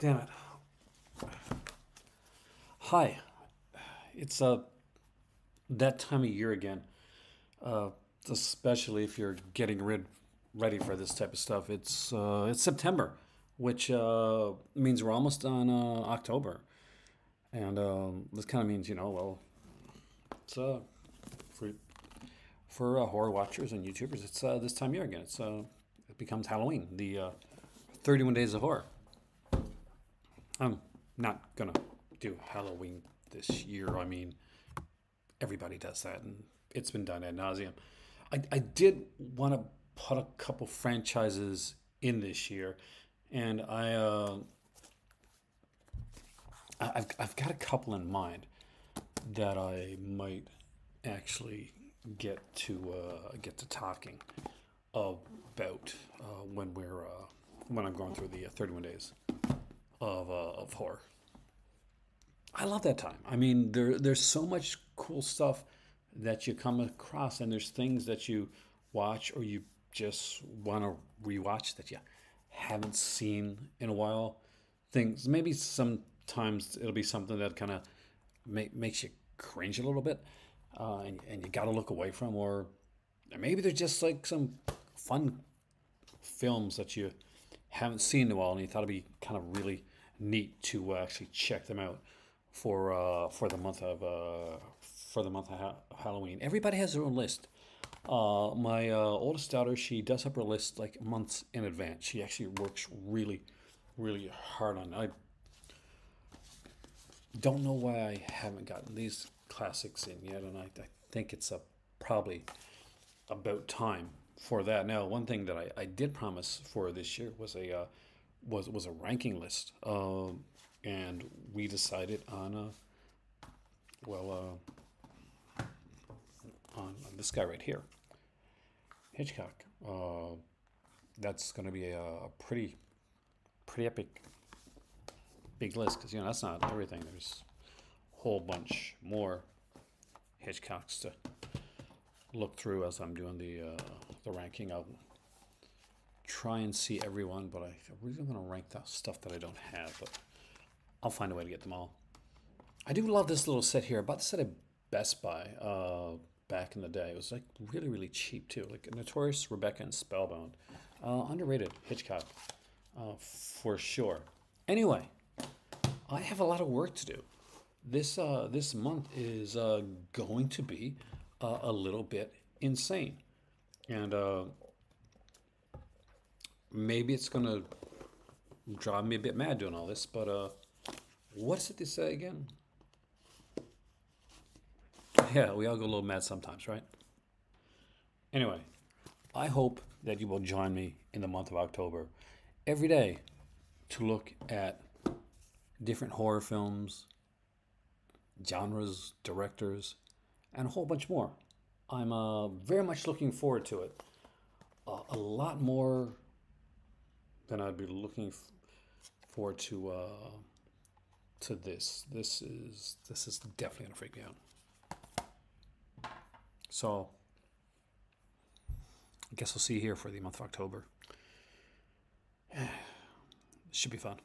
Damn it. Hi. It's uh that time of year again. Uh, especially if you're getting rid ready for this type of stuff. It's uh, it's September, which uh, means we're almost on uh, October, and um, this kind of means you know well, it's uh, for for uh, horror watchers and YouTubers. It's uh, this time of year again. It's uh, it becomes Halloween, the uh, 31 days of horror. I'm not gonna do Halloween this year. I mean, everybody does that, and it's been done ad nauseum. I, I did want to put a couple franchises in this year, and I uh, I've I've got a couple in mind that I might actually get to uh, get to talking about uh, when we're uh, when I'm going through the uh, 31 days of uh, of horror. I love that time. I mean, there there's so much cool stuff that you come across, and there's things that you watch or you just want to rewatch that you haven't seen in a while. Things maybe sometimes it'll be something that kind of make, makes you cringe a little bit, uh, and, and you got to look away from, or maybe there's just like some fun films that you haven't seen in a while, and you thought it'd be kind of really neat to uh, actually check them out for uh, for the month of uh, for the month of ha- Halloween. Everybody has their own list. Uh, my uh, oldest daughter, she does up her list like months in advance. She actually works really, really hard on. It. I don't know why I haven't gotten these classics in yet, and I, I think it's a probably about time for that. Now, one thing that I, I did promise for this year was a uh, was was a ranking list, um, and we decided on a well uh, on, on this guy right here, Hitchcock. Uh, that's going to be a, a pretty pretty epic big list because you know that's not everything. There's a whole bunch more Hitchcocks to look through as I'm doing the uh, the ranking. I'll try and see everyone, but I really want to rank that stuff that I don't have. But I'll find a way to get them all. I do love this little set here. I bought this at a Best Buy uh, back in the day. It was like really really cheap too. Like Notorious, Rebecca, and Spellbound. Uh, underrated Hitchcock uh, for sure. Anyway, I have a lot of work to do. This uh, this month is uh, going to be uh, a little bit insane, and uh, maybe it's gonna drive me a bit mad doing all this. But uh, what's it they say again? Yeah, we all go a little mad sometimes, right? Anyway, I hope that you will join me in the month of October every day to look at different horror films, genres, directors, and a whole bunch more. I'm uh, very much looking forward to it. Uh, a lot more than I'd be looking forward to uh, to this. This is this is definitely gonna freak me out. So I guess we'll see you here for the month of October. Should be fun.